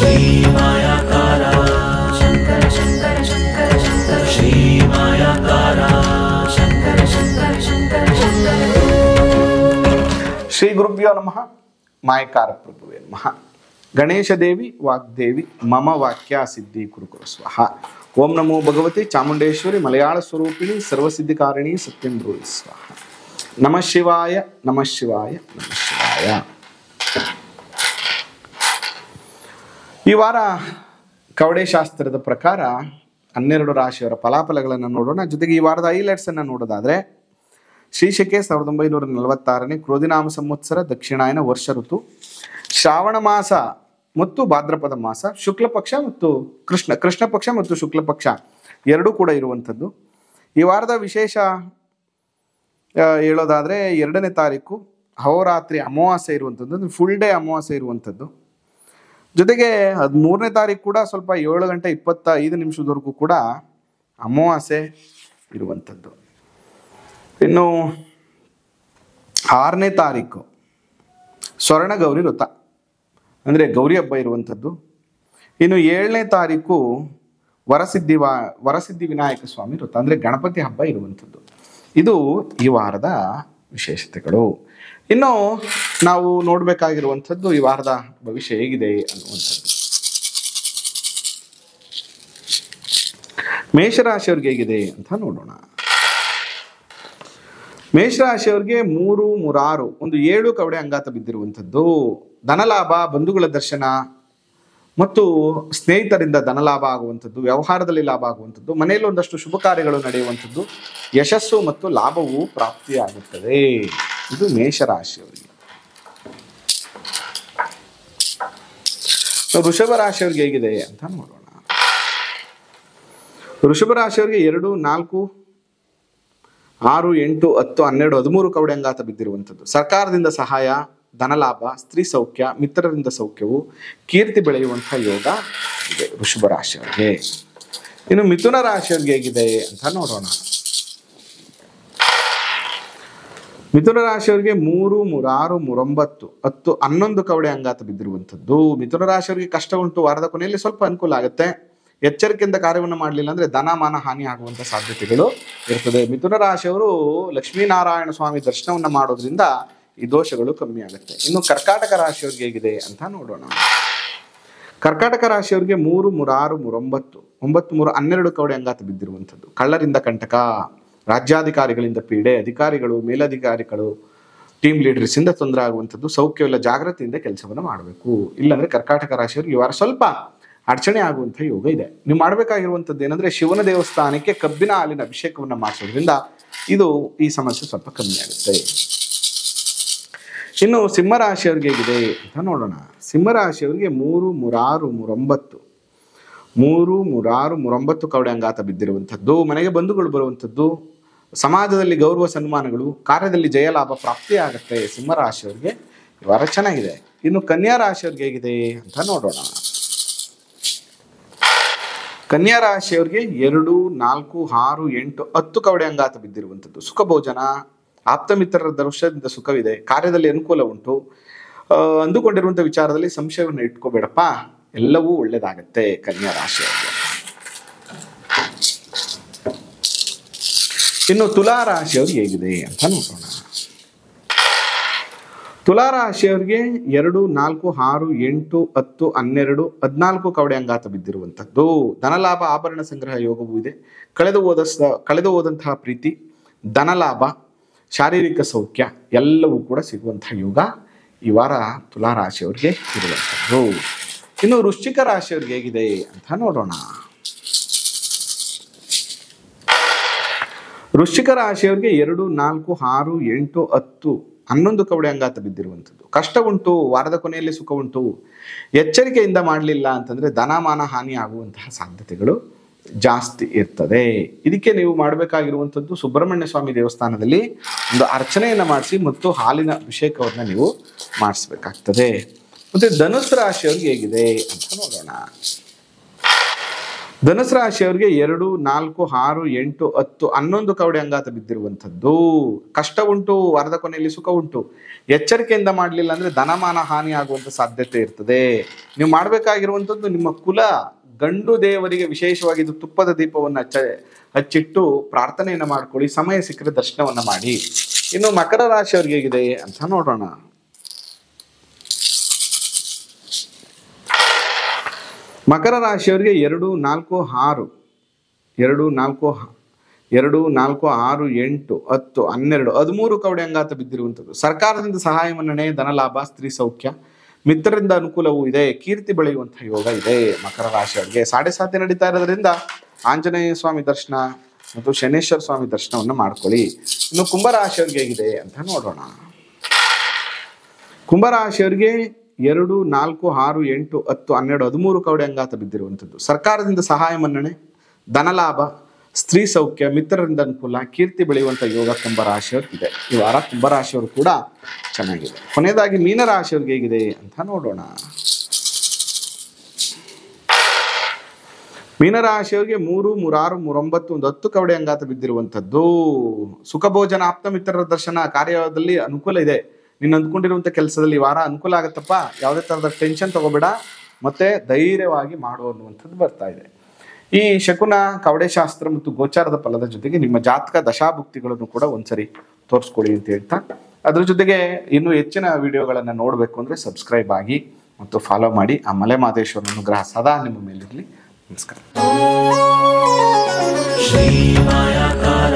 श्रीमायाकारा शङ्कर शङ्कर शङ्कर शङ्कर श्रीमायाकारा शङ्कर शङ्कर शङ्कर शङ्कर ಶ್ರೀ ಗುರುಭ್ಯೋ ನಮಃ ಮಾಯಕಾರ ಪ್ರಭುವೇ ನಮಃ ಗಣೇಶ ದೇವಿ ವಾಗ್ದೇವಿ ಮಮ ವಾಕ್ಯ ಸಿದ್ಧಿ ಕುರುಕುರು ಸ್ವಹ ಓಂ ನಮೋ ಭಗವತಿ ಚಾಮುಂಡೇಶ್ವರಿ ಮಲಯಾಳ ಸ್ವರೂಪಿಣಿ ಸರ್ವಸಿದ್ಧಿಕಾರಿಣಿ ಸತ್ಯಂ ಬ್ರೂಹಿ ಸ್ವಹ ನಮಃ ಶಿವಾಯ ನಮಃ ಶಿವಾಯ ನಮಃ ಶಿವಾಯ ಈ ವಾರ ಕವಡೆ ಶಾಸ್ತ್ರದ ಪ್ರಕಾರ ಹನ್ನೆರಡು ರಾಶಿಯವರ ಫಲಾಫಲಗಳನ್ನು ನೋಡೋಣ. ಜೊತೆಗೆ ಈ ವಾರದ ಹೈಲೈಟ್ಸ್ ಅನ್ನು ನೋಡೋದಾದ್ರೆ ಶ್ರೀಶಕೆ ಸಾವಿರದ ಒಂಬೈನೂರ ನಲವತ್ತಾರನೇ ಕ್ರೋಧಿನಾಮ ಸಂವತ್ಸರ, ದಕ್ಷಿಣಾಯನ ವರ್ಷ ಋತು, ಶ್ರಾವಣ ಮಾಸ ಮತ್ತು ಭಾದ್ರಪದ ಮಾಸ, ಶುಕ್ಲ ಪಕ್ಷ ಮತ್ತು ಕೃಷ್ಣ ಕೃಷ್ಣ ಪಕ್ಷ ಮತ್ತು ಶುಕ್ಲ ಪಕ್ಷ ಎರಡೂ ಕೂಡ ಇರುವಂಥದ್ದು. ಈ ವಾರದ ವಿಶೇಷ ಹೇಳೋದಾದ್ರೆ ಎರಡನೇ ತಾರೀಕು ಅಹೋರಾತ್ರಿ ಅಮಾವಾಸ್ಯೆ ಇರುವಂಥದ್ದು ಫುಲ್ ಡೇ ಅಮಾವಾಸ್ಯೆ ಇರುವಂಥದ್ದು. ಜೊತೆಗೆ ಹದಿಮೂರನೇ ತಾರೀಕು ಕೂಡ ಸ್ವಲ್ಪ ಏಳು ಗಂಟೆ ಇಪ್ಪತ್ತ ಐದು ನಿಮಿಷದವರೆಗೂ ಕೂಡ ಅಮಾವಾಸ್ಯೆ ಇರುವಂಥದ್ದು. ಇನ್ನು ಆರನೇ ತಾರೀಕು ಸ್ವರ್ಣ ಗೌರಿ ವೃತ ಅಂದರೆ ಗೌರಿ ಹಬ್ಬ ಇರುವಂಥದ್ದು. ಇನ್ನು ಏಳನೇ ತಾರೀಕು ವರಸಿದ್ಧಿ ವಾ, ವರಸಿದ್ಧಿ ವಿನಾಯಕ ಸ್ವಾಮಿ ವೃತ ಅಂದರೆ ಗಣಪತಿ ಹಬ್ಬ ಇರುವಂಥದ್ದು. ಇದು ಈ ವಾರದ ವಿಶೇಷತೆಗಳು. ಇನ್ನು ನಾವು ನೋಡಬೇಕಾಗಿರುವಂಥದ್ದು ಈ ವಾರದ ಭವಿಷ್ಯ ಹೇಗಿದೆ ಅನ್ನುವಂಥದ್ದು. ಮೇಷರಾಶಿಯವ್ರಿಗೆ ಹೇಗಿದೆ ಅಂತ ನೋಡೋಣ. ಮೇಷರಾಶಿಯವ್ರಿಗೆ ಮೂರು, ಮೂರಾರು, ಒಂದು ಏಳು ಕವಡೆ ಅಂಗಾತ ಬಿದ್ದಿರುವಂಥದ್ದು. ಧನಲಾಭ, ಬಂಧುಗಳ ದರ್ಶನ ಮತ್ತು ಸ್ನೇಹಿತರಿಂದ ಧನಲಾಭ ಆಗುವಂಥದ್ದು, ವ್ಯವಹಾರದಲ್ಲಿ ಲಾಭ ಆಗುವಂಥದ್ದು, ಮನೆಯಲ್ಲಿ ಒಂದಷ್ಟು ಶುಭ ಕಾರ್ಯಗಳು ನಡೆಯುವಂಥದ್ದು, ಯಶಸ್ಸು ಮತ್ತು ಲಾಭವು ಪ್ರಾಪ್ತಿಯಾಗುತ್ತದೆ. ಇದು ಮೇಷರಾಶಿಯವರಿಗೆ. ವೃಷಭ ರಾಶಿಯವರಿಗೆ ಹೇಗಿದೆ ಅಂತ ನೋಡೋಣ. ವೃಷಭ ರಾಶಿಯವರಿಗೆ ಎರಡು, ನಾಲ್ಕು, ಆರು, ಎಂಟು, ಹತ್ತು, ಹನ್ನೆರಡು, ಹದಿಮೂರು ಕವಡೆ ಅಂಗಾತ ಬಿದ್ದಿರುವಂಥದ್ದು. ಸರ್ಕಾರದಿಂದ ಸಹಾಯ ಧನಲಾಭ, ಸ್ತ್ರೀ ಸೌಖ್ಯ, ಮಿತ್ರರಿಂದ ಸೌಖ್ಯವು ಕೀರ್ತಿ ಬೆಳೆಯುವಂತಹ ಯೋಗ ಇದೆ, ವೃಷಭ ರಾಶಿಯವರಿಗೆ. ಇನ್ನು ಮಿಥುನ ರಾಶಿಯವರಿಗೆ ಹೇಗಿದೆ ಅಂತ ನೋಡೋಣ. ಮಿಥುನ ರಾಶಿಯವರಿಗೆ ಮೂರು, ಮೂರಾರು, ಮೂರೊಂಬತ್ತು, ಹತ್ತು, ಹನ್ನೊಂದು ಕವಡೆ ಅಂಗಾತ ಬಿದ್ದಿರುವಂಥದ್ದು. ಮಿಥುನ ರಾಶಿಯವರಿಗೆ ಕಷ್ಟ ಉಂಟು, ವಾರದ ಕೊನೆಯಲ್ಲಿ ಸ್ವಲ್ಪ ಅನುಕೂಲ ಆಗುತ್ತೆ. ಎಚ್ಚರಿಕೆಯಿಂದ ಕಾರ್ಯವನ್ನು ಮಾಡಲಿಲ್ಲ ಅಂದ್ರೆ ಧನ, ಮಾನ ಹಾನಿ ಆಗುವಂಥ ಸಾಧ್ಯತೆಗಳು ಇರ್ತದೆ. ಮಿಥುನ ರಾಶಿಯವರು ಲಕ್ಷ್ಮೀನಾರಾಯಣ ಸ್ವಾಮಿ ದರ್ಶನವನ್ನು ಮಾಡೋದ್ರಿಂದ ಈ ದೋಷಗಳು ಕಮ್ಮಿ ಆಗುತ್ತೆ. ಇನ್ನು ಕರ್ಕಾಟಕ ರಾಶಿಯವ್ರಿಗೆ ಹೇಗಿದೆ ಅಂತ ನೋಡೋಣ. ಕರ್ಕಾಟಕ ರಾಶಿಯವ್ರಿಗೆ ಮೂರು, ಮೂರಾರು, ಮೂರೊಂಬತ್ತು, ಒಂಬತ್ತು, ಮೂರು, ಹನ್ನೆರಡು ಕವಡೆ ಅಂಗಾತ ಬಿದ್ದಿರುವಂಥದ್ದು. ಕಳ್ಳರಿಂದ ಕಂಟಕ, ರಾಜ್ಯಾಧಿಕಾರಿಗಳಿಂದ ಪೀಡೆ, ಅಧಿಕಾರಿಗಳು, ಮೇಲಧಿಕಾರಿಗಳು ಟೀಮ್ ಲೀಡರ್ಸ್ ಇಂದ ತೊಂದರೆ ಆಗುವಂಥದ್ದು, ಸೌಖ್ಯವಿಲ್ಲ ಜಾಗೃತಿಯಿಂದ ಕೆಲಸವನ್ನು ಮಾಡಬೇಕು. ಇಲ್ಲಾಂದ್ರೆ ಕರ್ಕಾಟಕ ರಾಶಿಯವ್ರಿಗೆ ಈ ಸ್ವಲ್ಪ ಅಡಚಣೆ ಆಗುವಂಥ ಯೋಗ ಇದೆ. ನೀವು ಮಾಡಬೇಕಾಗಿರುವಂಥದ್ದು ಏನಂದ್ರೆ ಶಿವನ ದೇವಸ್ಥಾನಕ್ಕೆ ಕಬ್ಬಿನ ಹಾಲಿನ ಅಭಿಷೇಕವನ್ನು ಮಾಡಿಸೋದ್ರಿಂದ ಇದು ಈ ಸಮಸ್ಯೆ ಸ್ವಲ್ಪ ಕಮ್ಮಿ ಆಗುತ್ತೆ. ಇನ್ನು ಸಿಂಹರಾಶಿಯವ್ರಿಗೆ ಹೇಗಿದೆ ಅಂತ ನೋಡೋಣ. ಸಿಂಹರಾಶಿಯವ್ರಿಗೆ ಮೂರು, ಮೂರಾರು, ಮೂರೊಂಬತ್ತು. ಮೂರು, ಮೂರಾರು, ಮೂರೊಂಬತ್ತು ಕವಡೆ ಅಂಗಾತ ಬಿದ್ದಿರುವಂಥದ್ದು, ಮನೆಗೆ ಬಂಧುಗಳು ಬರುವಂಥದ್ದು, ಸಮಾಜದಲ್ಲಿ ಗೌರವ ಸನ್ಮಾನಗಳು, ಕಾರ್ಯದಲ್ಲಿ ಜಯಲಾಭ ಪ್ರಾಪ್ತಿಯಾಗುತ್ತೆ ಸಿಂಹರಾಶಿಯವ್ರಿಗೆ ಈ ವಾರ ಚೆನ್ನಾಗಿದೆ ಇನ್ನು ಕನ್ಯಾ ರಾಶಿಯವ್ರಿಗೆ ಹೇಗಿದೆ ಅಂತ ನೋಡೋಣ. ಕನ್ಯಾ ರಾಶಿಯವ್ರಿಗೆ ಎರಡು, ನಾಲ್ಕು, ಆರು, ಎಂಟು, ಹತ್ತು ಕವಡೆ ಅಂಗಾತ ಬಿದ್ದಿರುವಂಥದ್ದು. ಸುಖ ಭೋಜನ ಆಪ್ತ ಮಿತ್ರರ ದರ್ಶನದಿಂದ ಸುಖವಿದೆ. ಕಾರ್ಯದಲ್ಲಿ ಅನುಕೂಲ ಉಂಟು. ಅಂದುಕೊಂಡಿರುವಂಥ ವಿಚಾರದಲ್ಲಿ ಸಂಶಯವನ್ನು ಇಟ್ಕೋಬೇಡಪ್ಪ. ಎಲ್ಲವೂ ಒಳ್ಳೇದಾಗತ್ತೆ ಕನ್ಯಾ ರಾಶಿ ಇನ್ನು ತುಲಾ ರಾಶಿಯವ್ರಿಗೆ ಹೇಗಿದೆ ಅಂತ ನೋಡೋಣ. ತುಲಾ ರಾಶಿಯವರಿಗೆ ಎರಡು, ನಾಲ್ಕು, ಆರು, ಎಂಟು, ಹತ್ತು, ಹನ್ನೆರಡು, ಹದಿನಾಲ್ಕು ಕವಡೆ ಅಂಗಾತ ಬಿದ್ದಿರುವಂಥದ್ದು ಧನಲಾಭ, ಆಭರಣ ಸಂಗ್ರಹ ಯೋಗವೂ ಇದೆ. ಕಳೆದು ಹೋದ ಕಳೆದು ಹೋದಂತಹ ಪ್ರೀತಿ, ಧನಲಾಭ ಶಾರೀರಿಕ ಸೌಖ್ಯ ಎಲ್ಲವೂ ಕೂಡ ಸಿಗುವಂಥ ಯೋಗ ಈ ವಾರ ತುಲಾ ರಾಶಿಯವರಿಗೆ ಇರುವಂಥದ್ದು. ಇನ್ನು ವೃಶ್ಚಿಕ ರಾಶಿಯವ್ರಿಗೆ ಹೇಗಿದೆ ಅಂತ ನೋಡೋಣ. ವೃಶ್ಚಿಕ ರಾಶಿಯವರಿಗೆ ಎರಡು, ನಾಲ್ಕು, ಆರು, ಎಂಟು, ಹತ್ತು, ಹನ್ನೊಂದು ಕವಡೆ ಅಂಗಾತ ಬಿದ್ದಿರುವಂಥದ್ದು. ಕಷ್ಟ ಉಂಟು, ವಾರದ ಕೊನೆಯಲ್ಲಿ ಸುಖ ಉಂಟು. ಎಚ್ಚರಿಕೆಯಿಂದ ಮಾಡಲಿಲ್ಲ ಅಂತಂದರೆ ಧನಮಾನ ಹಾನಿ ಆಗುವಂತಹ ಸಾಧ್ಯತೆಗಳು ಜಾಸ್ತಿ ಇರ್ತದೆ. ಇದಕ್ಕೆ ನೀವು ಮಾಡಬೇಕಾಗಿರುವಂಥದ್ದು ಸುಬ್ರಹ್ಮಣ್ಯ ಸ್ವಾಮಿ ದೇವಸ್ಥಾನದಲ್ಲಿ ಒಂದು ಅರ್ಚನೆಯನ್ನು ಮಾಡಿಸಿ ಮತ್ತು ಹಾಲಿನ ಅಭಿಷೇಕವನ್ನು ನೀವು ಮಾಡಿಸ್ಬೇಕಾಗ್ತದೆ. ಮತ್ತೆ ಧನುಸ್ ರಾಶಿಯವ್ರಿಗೆ ಹೇಗಿದೆ ಅಂತ ನೋಡೋಣ. ಧನುಸು ರಾಶಿಯವರಿಗೆ ಎರಡು, ನಾಲ್ಕು, ಆರು, ಎಂಟು, ಹತ್ತು, ಹನ್ನೊಂದು ಕವಡೆ ಅಂಗಾತ ಬಿದ್ದಿರುವಂಥದ್ದು. ಕಷ್ಟ ಉಂಟು, ವಾರದ ಕೊನೆಯಲ್ಲಿ ಸುಖ ಉಂಟು. ಎಚ್ಚರಿಕೆಯಿಂದ ಮಾಡಲಿಲ್ಲ ಅಂದರೆ ಧನಮಾನ ಹಾನಿ ಆಗುವಂತ ಸಾಧ್ಯತೆ ಇರ್ತದೆ. ನೀವು ಮಾಡಬೇಕಾಗಿರುವಂಥದ್ದು ನಿಮ್ಮ ಕುಲ ಗಂಡು ದೇವರಿಗೆ ವಿಶೇಷವಾಗಿ ಇದು ತುಪ್ಪದ ದೀಪವನ್ನು ಹಚ್ಚ, ಹಚ್ಚಿಟ್ಟು ಪ್ರಾರ್ಥನೆಯನ್ನು ಮಾಡ್ಕೊಳ್ಳಿ, ಸಮಯ ಸಿಕ್ಕರೆ ದರ್ಶನವನ್ನ ಮಾಡಿ. ಇನ್ನು ಮಕರ ರಾಶಿಯವ್ರಿಗೆ ಹೇಗಿದೆ ಅಂತ ನೋಡೋಣ. ಮಕರ ರಾಶಿಯವರಿಗೆ ಎರಡು, ನಾಲ್ಕು, ಆರು. ಎರಡು, ನಾಲ್ಕು ಎರಡು, ನಾಲ್ಕು, ಆರು, ಎಂಟು, ಹತ್ತು, ಹನ್ನೆರಡು, ಹದಿಮೂರು ಕವಡೆ ಅಂಗಾತ ಬಿದ್ದಿರುವಂಥದ್ದು. ಸರ್ಕಾರದಿಂದ ಸಹಾಯ ಮನ್ನಣೆ ಧನಲಾಭ ಸ್ತ್ರೀ ಸೌಖ್ಯ. ಮಿತ್ರರಿಂದ ಅನುಕೂಲವೂ ಇದೆ, ಕೀರ್ತಿ ಬೆಳೆಯುವಂತಹ ಯೋಗ ಇದೆ, ಮಕರ ರಾಶಿಯವರಿಗೆ ಸಾಡೆ ಸಾತಿ ನಡೀತಾ ಇರೋದ್ರಿಂದ ಆಂಜನೇಯ ಸ್ವಾಮಿ ದರ್ಶನ ಮತ್ತು ಶನೇಶ್ವರ ಸ್ವಾಮಿ ದರ್ಶನವನ್ನು ಮಾಡ್ಕೊಳ್ಳಿ. ಇನ್ನು ಕುಂಭರಾಶಿಯವ್ರಿಗೆ ಹೇಗಿದೆ ಅಂತ ನೋಡೋಣ. ಕುಂಭರಾಶಿಯವರಿಗೆ ಎರಡು, ನಾಲ್ಕು, ಆರು, ಎಂಟು, ಹತ್ತು, ಹನ್ನೆರಡು, ಹದಿಮೂರು ಕವಡೆ ಅಂಗಾತ ಬಿದ್ದಿರುವಂಥದ್ದು. ಸರ್ಕಾರದಿಂದ ಸಹಾಯ ಮನ್ನಣೆ, ಧನಲಾಭ ಸ್ತ್ರೀ ಸೌಖ್ಯ, ಮಿತ್ರರಿಂದ ಅನುಕೂಲ, ಕೀರ್ತಿ ಬೆಳೆಯುವಂಥ ಯೋಗ ಕುಂಭರಾಶಿಯವ್ರ ಇದೆ. ಈ ವಾರ ಕುಂಭರಾಶಿಯವರು ಕೂಡ ಚೆನ್ನಾಗಿದೆ. ಕೊನೆಯದಾಗಿ ಮೀನರಾಶಿಯವ್ರಿಗೆ ಹೇಗಿದೆ ಅಂತ ನೋಡೋಣ. ಮೀನರಾಶಿಯವ್ರಿಗೆ ಮೂರು, ಮೂರಾರು, ಮೂರೊಂಬತ್ತು, ಒಂದು ಹತ್ತು ಕವಡೆ ಅಂಗಾತ ಬಿದ್ದಿರುವಂಥದ್ದು. ಸುಖ ಭೋಜನ ಆಪ್ತ ಮಿತ್ರರ ದರ್ಶನ ಕಾರ್ಯದಲ್ಲಿ ಅನುಕೂಲ ಇದೆ. ನೀನು ಅಂದ್ಕೊಂಡಿರುವಂಥ ಕೆಲಸದಲ್ಲಿ ವಾರ ಅನುಕೂಲ ಆಗತ್ತಪ್ಪ. ಯಾವುದೇ ಥರದ ಟೆನ್ಷನ್ ತಗೋಬೇಡ. ಮತ್ತೆ ಧೈರ್ಯವಾಗಿ ಮಾಡು ಅನ್ನುವಂಥದ್ದು ಬರ್ತಾ ಇದೆ. ಈ ಶಕುನ ಕವಡೆಶಾಸ್ತ್ರ ಮತ್ತು ಗೋಚಾರದ ಫಲದ ಜೊತೆಗೆ ನಿಮ್ಮ ಜಾತಕ ದಶಾಭುಕ್ತಿಗಳನ್ನು ಕೂಡ ಒಂದ್ಸರಿ ತೋರಿಸ್ಕೊಳ್ಳಿ ಅಂತ ಹೇಳ್ತಾ ಅದ್ರ ಜೊತೆಗೆ ಇನ್ನೂ ಹೆಚ್ಚಿನ ವಿಡಿಯೋಗಳನ್ನು ನೋಡಬೇಕು ಅಂದರೆ ಸಬ್ಸ್ಕ್ರೈಬ್ ಆಗಿ ಮತ್ತು ಫಾಲೋ ಮಾಡಿ. ಆ ಮಲೆ ಮಾದೇಶ್ವರನ ಅನುಗ್ರಹ ಸದಾ ನಿಮ್ಮ ಮೇಲಿರಲಿ ನಮಸ್ಕಾರ. ಶ್ರೀ ಮಾಯಾಕಾರ